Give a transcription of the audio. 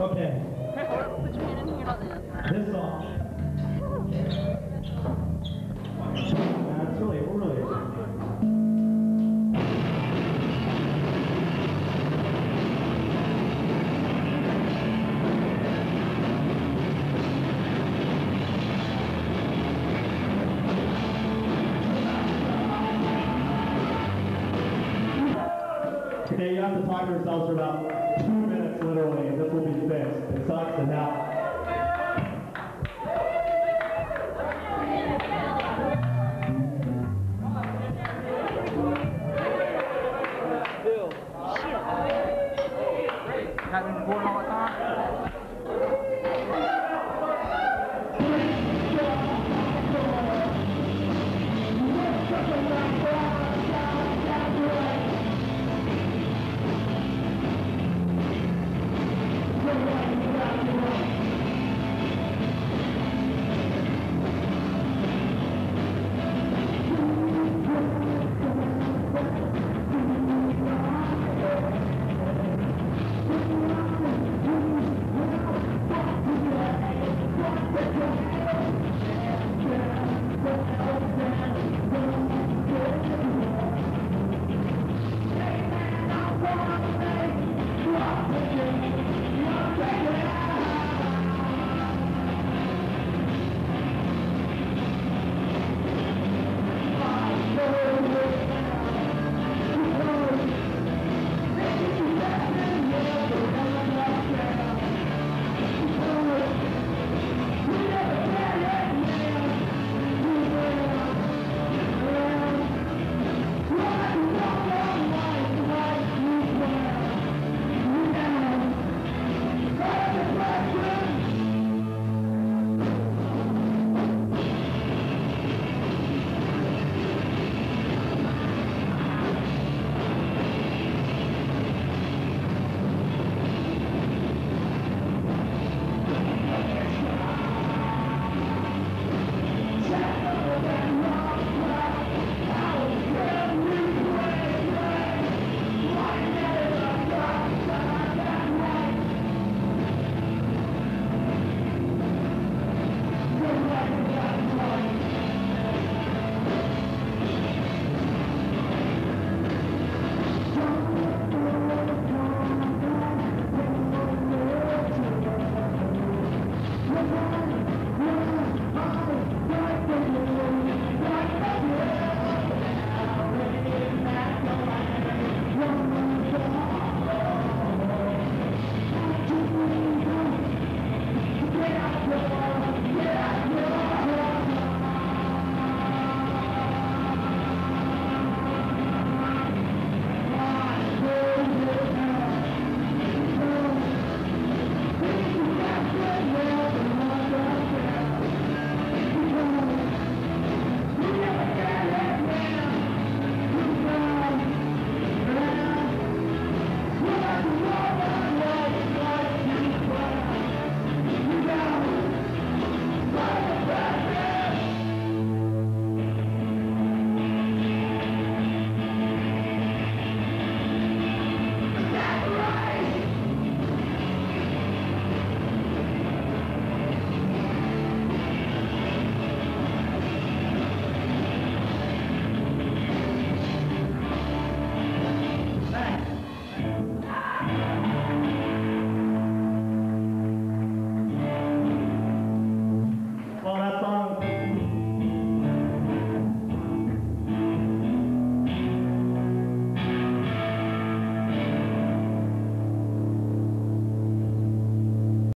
Okay, Put your hand in this. song. That's really. Okay, you have to talk to yourselves for about two minutes, literally, this will be fixed. It sucks, and now